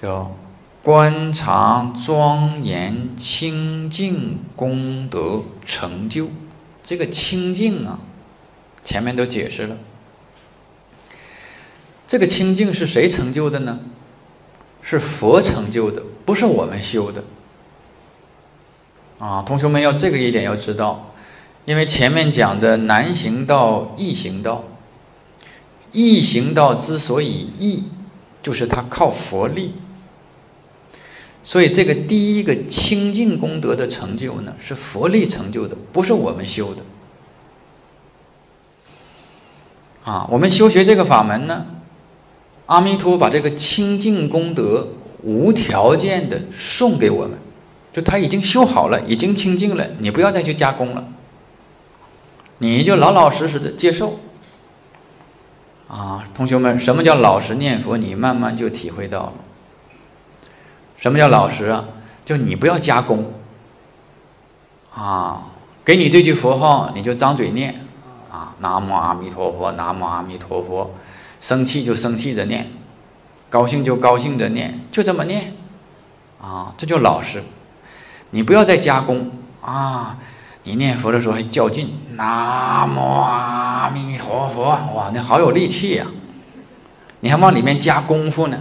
叫观察庄严清净功德成就。这个清净啊，前面都解释了。这个清净是谁成就的呢？是佛成就的，不是我们修的。啊，同学们要这个一点要知道，因为前面讲的难行道、易行道，易行道之所以易，就是它靠佛力。所以这个第一个清净功德的成就呢，是佛力成就的，不是我们修的。啊，我们修学这个法门呢，阿弥陀把这个清净功德无条件的送给我们。就他已经修好了，已经清净了，你不要再去加工了，你就老老实实的接受。啊，同学们，什么叫老实念佛？你慢慢就体会到了。什么叫老实啊？就你不要加工。啊，给你这句佛号，你就张嘴念。啊，南无阿弥陀佛，南无阿弥陀佛。生气就生气着念，高兴就高兴着念，就这么念。啊，这就老实。你不要再加工啊！你念佛的时候还较劲，南无阿弥陀佛，哇，你好有力气呀！你还往里面加功夫呢？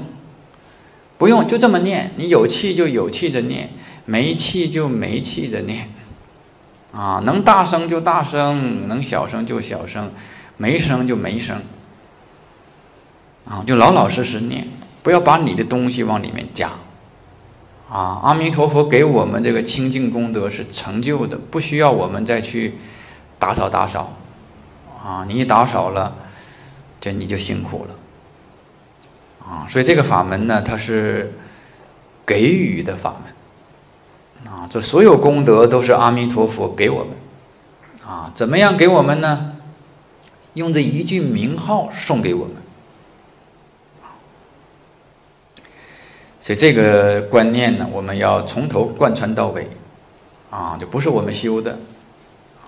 不用，就这么念。你有气就有气着念，没气就没气着念。啊，能大声就大声，能小声就小声，没声就没声。啊，就老老实实念，不要把你的东西往里面加。啊，阿弥陀佛给我们这个清净功德是成就的，不需要我们再去打扫打扫。啊，你一打扫了，这你就辛苦了。啊，所以这个法门呢，它是给予的法门。啊，这所有功德都是阿弥陀佛给我们。啊，怎么样给我们呢？用这一句名号送给我们。所以这个观念呢，我们要从头贯穿到尾，啊，就不是我们修的，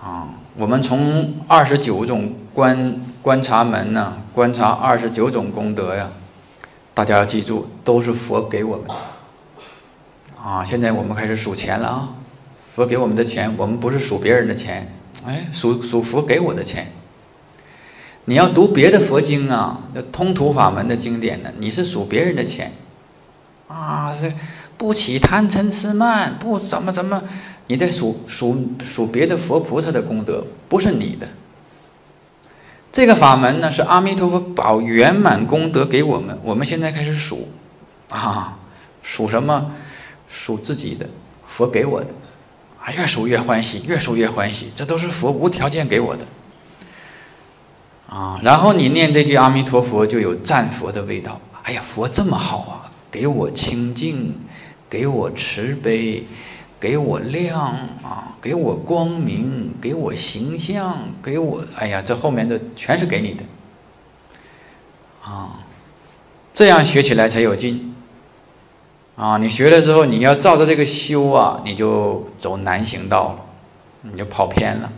啊，我们从二十九种观观察门呢，观察二十九种功德呀，大家要记住，都是佛给我们。的，啊，现在我们开始数钱了啊，佛给我们的钱，我们不是数别人的钱，哎，数数佛给我的钱，你要读别的佛经啊，那通途法门的经典呢，你是数别人的钱。啊，这不起贪嗔痴慢，不怎么怎么，你在数数数别的佛菩萨的功德，不是你的。这个法门呢，是阿弥陀佛把圆满功德给我们，我们现在开始数，啊，数什么？数自己的，佛给我的，啊，越数越欢喜，越数越欢喜，这都是佛无条件给我的，啊，然后你念这句阿弥陀佛，就有赞佛的味道。哎呀，佛这么好啊！给我清净，给我慈悲，给我亮啊，给我光明，给我形象，给我哎呀，这后面的全是给你的啊，这样学起来才有劲啊！你学了之后，你要照着这个修啊，你就走难行道了，你就跑偏了。